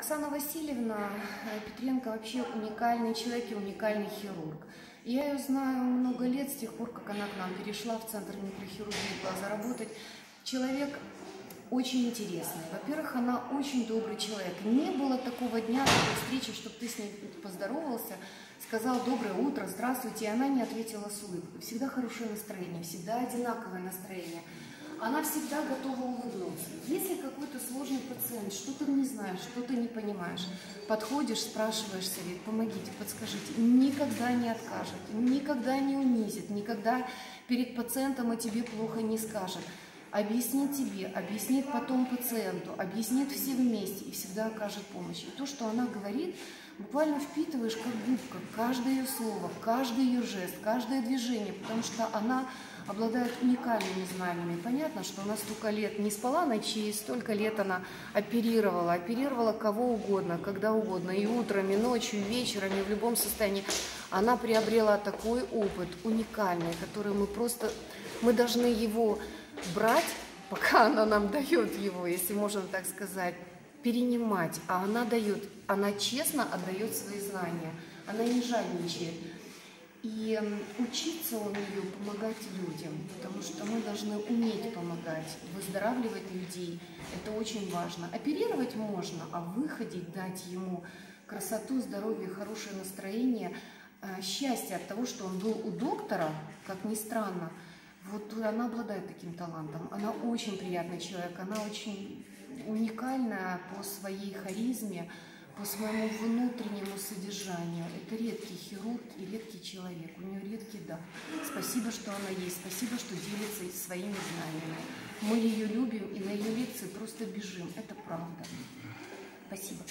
Оксана Васильевна э, Петренко вообще уникальный человек и уникальный хирург. Я ее знаю много лет, с тех пор, как она к нам перешла в Центр микрохирургии глаза работать. Человек очень интересный. Во-первых, она очень добрый человек. Не было такого дня, такой встречи, чтобы ты с ней поздоровался, сказал «доброе утро, здравствуйте», и она не ответила с улыбкой. Всегда хорошее настроение, всегда одинаковое настроение она всегда готова улыбнуться. Если какой-то сложный пациент, что ты не знаешь, что ты не понимаешь, подходишь, спрашиваешь совет, помогите, подскажите, никогда не откажет, никогда не унизит, никогда перед пациентом о тебе плохо не скажет. Объяснит тебе, объяснит потом пациенту, объяснит все вместе и всегда окажет помощь. И то, что она говорит, буквально впитываешь как губка каждое ее слово, каждый ее жест, каждое движение, потому что она обладает уникальными знаниями. Понятно, что она столько лет не спала ночей, столько лет она оперировала, оперировала кого угодно, когда угодно, и утром, и ночью, и вечером, и в любом состоянии. Она приобрела такой опыт уникальный, который мы просто, мы должны его брать, пока она нам дает его, если можно так сказать, перенимать, а она дает, она честно отдает свои знания, она не жадничает. И учиться у нее помогать людям, потому что мы должны уметь помогать, выздоравливать людей. Это очень важно. Оперировать можно, а выходить, дать ему красоту, здоровье, хорошее настроение, э, счастье от того, что он был у доктора, как ни странно, вот она обладает таким талантом. Она очень приятный человек, она очень уникальная по своей харизме, по своему внутреннему содержанию. Это редкий хирург и редкий человек. У нее редкий дар. Спасибо, что она есть. Спасибо, что делится своими знаниями. Мы ее любим и на ее лекции просто бежим. Это правда. Спасибо.